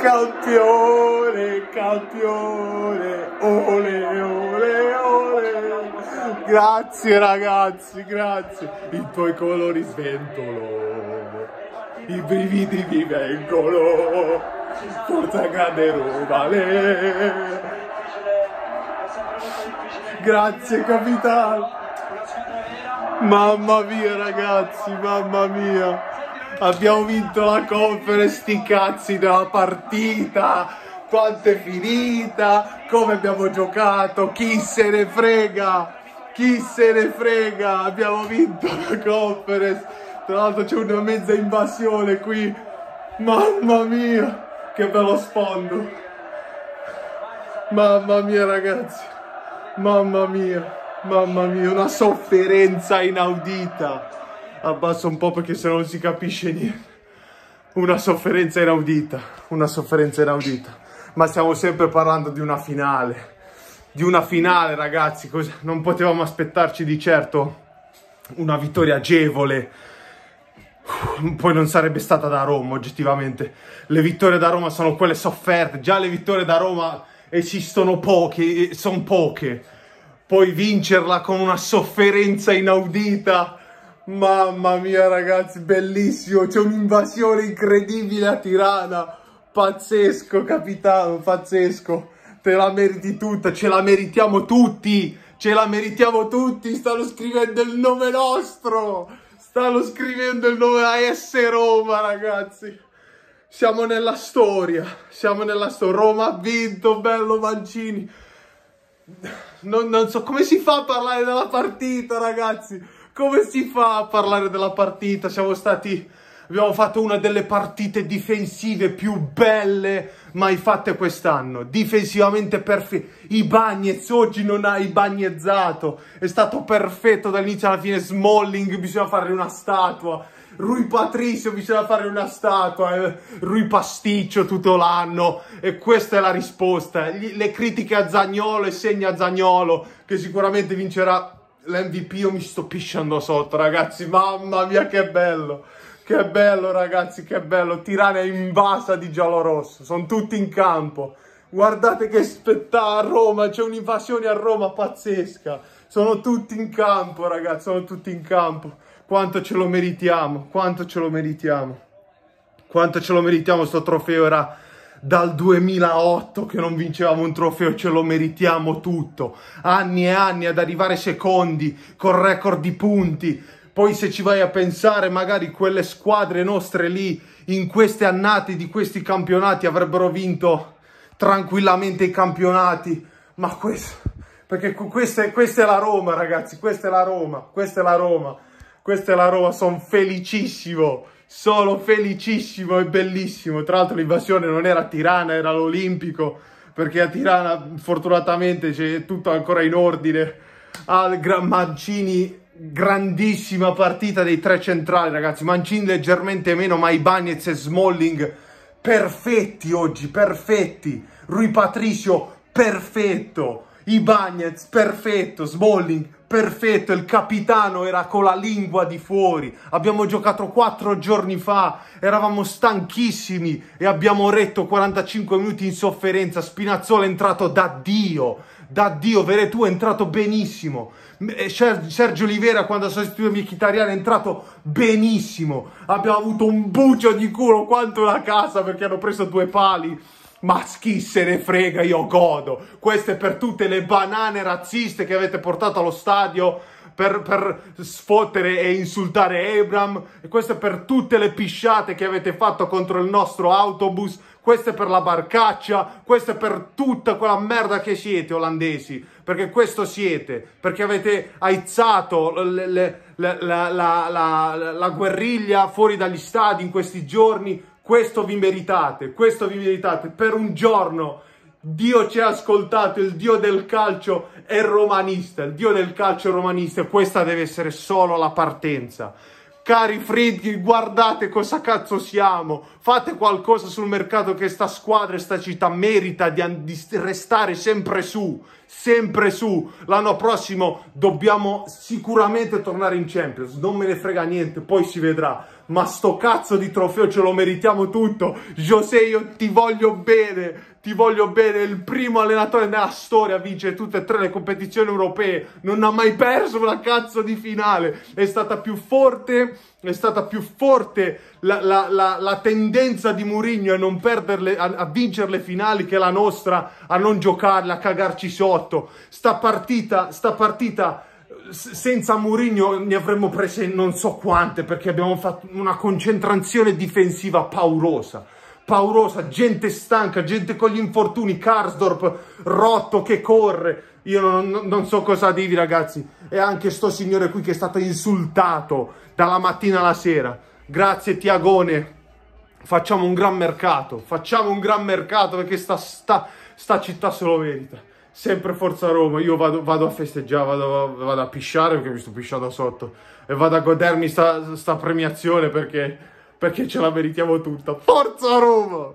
campione, campione, ole, ole, ole. Grazie ragazzi, grazie. I tuoi colori sventolo, i brividi mi vengono. Forza grande Roma. Grazie capitano. Mamma mia ragazzi, mamma mia. Abbiamo vinto la conference, sti cazzi della partita. Quanto è finita, come abbiamo giocato, chi se ne frega, chi se ne frega. Abbiamo vinto la conference. Tra l'altro c'è una mezza invasione qui. Mamma mia, che bello sfondo. Mamma mia ragazzi, mamma mia. Mamma mia, una sofferenza inaudita. Abbasso un po' perché se no non si capisce niente. Una sofferenza inaudita, una sofferenza inaudita. Ma stiamo sempre parlando di una finale. Di una finale, ragazzi. Non potevamo aspettarci di certo una vittoria agevole. Poi non sarebbe stata da Roma, oggettivamente. Le vittorie da Roma sono quelle sofferte. Già le vittorie da Roma esistono poche, sono poche poi vincerla con una sofferenza inaudita. Mamma mia ragazzi, bellissimo, c'è un'invasione incredibile a Tirana. Pazzesco capitano, pazzesco. Te la meriti tutta, ce la meritiamo tutti. Ce la meritiamo tutti, stanno scrivendo il nome nostro. Stanno scrivendo il nome AS Roma, ragazzi. Siamo nella storia, siamo nella storia. Roma ha vinto, bello Mancini non, non so come si fa a parlare della partita, ragazzi. Come si fa a parlare della partita? Siamo stati... Abbiamo fatto una delle partite difensive più belle mai fatte quest'anno. Difensivamente perfetto. I Bagnets oggi non ha bagnezzato. È stato perfetto dall'inizio alla fine. Smalling, bisogna fare una statua. Rui Patricio bisogna fare una statua, eh? Rui Pasticcio tutto l'anno e questa è la risposta. Le critiche a Zagnolo e segna Zagnolo che sicuramente vincerà l'MVP. Io mi sto pisciando sotto, ragazzi. Mamma mia, che bello! Che bello, ragazzi, che bello. Tirana è invasa di giallo-rosso. Sono tutti in campo. Guardate che spettacolo a Roma. C'è un'invasione a Roma pazzesca. Sono tutti in campo, ragazzi. Sono tutti in campo. Quanto ce lo meritiamo, quanto ce lo meritiamo. Quanto ce lo meritiamo, sto trofeo era dal 2008 che non vincevamo un trofeo, ce lo meritiamo tutto. Anni e anni ad arrivare secondi, con record di punti. Poi se ci vai a pensare, magari quelle squadre nostre lì, in queste annate di questi campionati, avrebbero vinto tranquillamente i campionati. Ma questo, perché questa è, questa è la Roma, ragazzi, questa è la Roma, questa è la Roma. Questa è la Roma, sono felicissimo, sono felicissimo e bellissimo. Tra l'altro l'invasione non era a Tirana, era all'Olimpico, perché a Tirana fortunatamente c'è tutto ancora in ordine. Al Gran Mancini, grandissima partita dei tre centrali, ragazzi. Mancini leggermente meno, ma i Bagnets e Smalling perfetti oggi, perfetti. Rui Patricio, perfetto. I Bagnets, perfetto. Smalling, perfetto, il capitano era con la lingua di fuori. Abbiamo giocato quattro giorni fa, eravamo stanchissimi e abbiamo retto 45 minuti in sofferenza. Spinazzola è entrato da Dio, da Dio, Veretù è entrato benissimo. Sergio Olivera quando ha sostituito Mkhitaryan è entrato benissimo. Abbiamo avuto un bucio di culo quanto una casa perché hanno preso due pali ma chi se ne frega, io godo. Questo è per tutte le banane razziste che avete portato allo stadio per, per sfottere e insultare Abram. E questo è per tutte le pisciate che avete fatto contro il nostro autobus. Questo è per la barcaccia. Questo è per tutta quella merda che siete, olandesi. Perché questo siete. Perché avete aizzato le, le, la, la, la, la guerriglia fuori dagli stadi in questi giorni questo vi meritate, questo vi meritate. Per un giorno Dio ci ha ascoltato, il Dio del calcio è romanista, il Dio del calcio è romanista e questa deve essere solo la partenza. Cari Friedkin, guardate cosa cazzo siamo. Fate qualcosa sul mercato che sta squadra e sta città merita di, di restare sempre su. Sempre su. L'anno prossimo dobbiamo sicuramente tornare in Champions. Non me ne frega niente, poi si vedrà. Ma sto cazzo di trofeo ce lo meritiamo tutto. José, io ti voglio bene ti voglio bene, il primo allenatore nella storia a vincere tutte e tre le competizioni europee, non ha mai perso una cazzo di finale, è stata più forte, è stata più forte la, la, la, la tendenza di Mourinho a non perderle, a, a vincere le finali che la nostra a non giocarle, a cagarci sotto. Sta partita, sta partita senza Mourinho ne avremmo prese non so quante perché abbiamo fatto una concentrazione difensiva paurosa paurosa, gente stanca, gente con gli infortuni, Karsdorp rotto che corre. Io non, non, so cosa dirvi ragazzi. E anche sto signore qui che è stato insultato dalla mattina alla sera. Grazie Tiagone. Facciamo un gran mercato. Facciamo un gran mercato perché sta, sta, sta città se lo merita. Sempre Forza Roma. Io vado, vado a festeggiare, vado, vado, a pisciare perché mi sto pisciando sotto. E vado a godermi sta, sta premiazione perché perché ce la meritiamo tutta. Forza Roma!